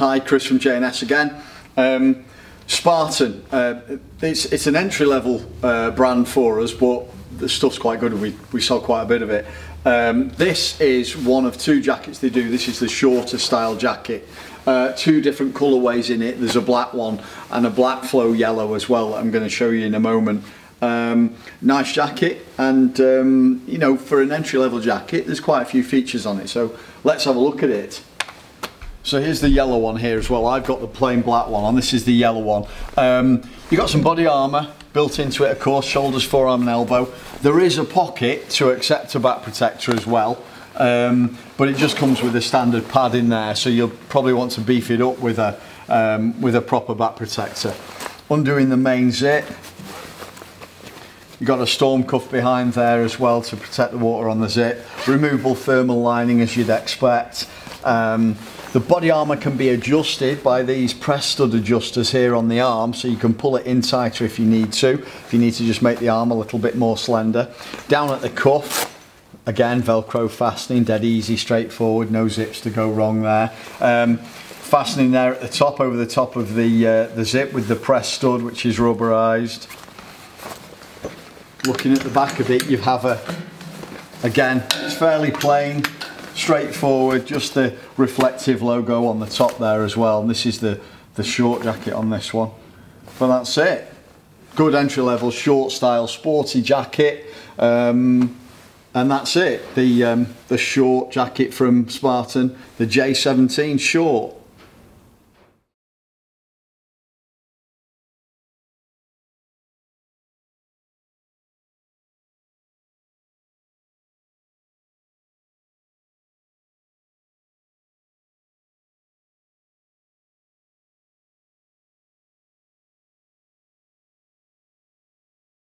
Hi, Chris from J&S again. Um, Spartan, uh, it's, it's an entry level uh, brand for us, but the stuff's quite good and we, we sell quite a bit of it. Um, this is one of two jackets they do. This is the shorter style jacket. Uh, two different colorways in it. There's a black one and a black fluo yellow as well. I'm going to show you in a moment. Um, nice jacket and um, you know for an entry level jacket there's quite a few features on it so let's have a look at it. So here's the yellow one here as well. I've got the plain black one on. This is the yellow one. Um, you've got some body armour built into it, of course, shoulders, forearm and elbow. There is a pocket to accept a back protector as well. Um, but it just comes with a standard pad in there, so you'll probably want to beef it up with a, um, with a proper back protector. Undoing the main zip, You've got a storm cuff behind there as well to protect the water on the zip. Removable thermal lining as you'd expect. Um, the body armour can be adjusted by these press stud adjusters here on the arm so you can pull it in tighter if you need to, if you need to just make the arm a little bit more slender. Down at the cuff, again velcro fastening, dead easy, straightforward, no zips to go wrong there. Um, fastening there at the top over the top of the, uh, the zip with the press stud which is rubberized. Looking at the back of it you have a, again it's fairly plain, straightforward, just the reflective logo on the top there as well. And this is the, the short jacket on this one. But that's it. Good entry level, short style, sporty jacket. Um, and that's it. The, um, the short jacket from Spartan, the J17 short.